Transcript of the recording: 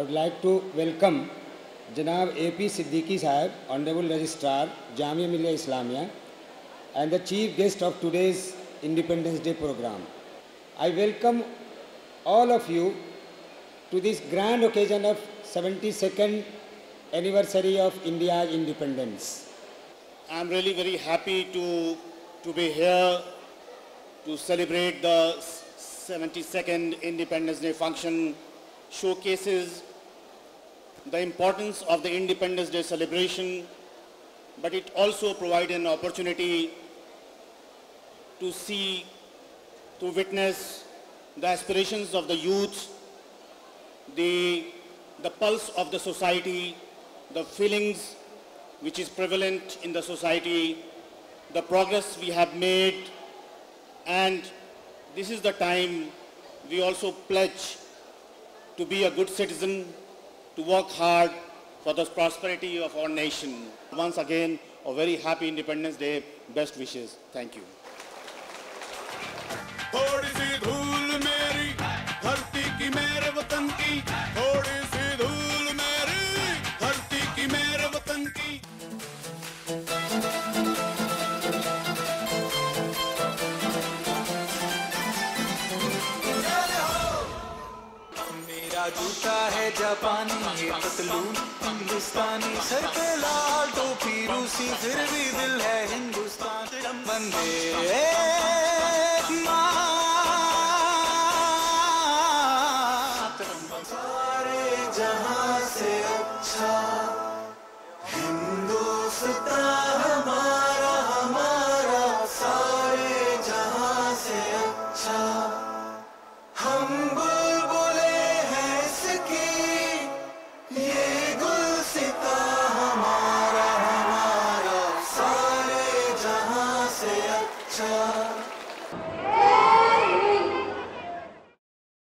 would like to welcome Janab A.P. Siddiqui Sahib, Honorable Registrar, Jamia Millia Islamia, and the chief guest of today's Independence Day program. I welcome all of you to this grand occasion of 72nd anniversary of India's independence. I'm really very happy to, to be here to celebrate the 72nd Independence Day function showcases the importance of the Independence Day celebration, but it also provides an opportunity to see, to witness the aspirations of the youth, the, the pulse of the society, the feelings which is prevalent in the society, the progress we have made, and this is the time we also pledge to be a good citizen, to work hard for the prosperity of our nation. Once again, a very happy Independence Day. Best wishes. Thank you. मेरा जूता है जापानी, ये पतलून हिंदुस्तानी। Sir पे लाल टोपी, रूसी फिर भी दिल है हिंदुस्तान। बंदे मातरम। सारे जहाँ 닥쳐.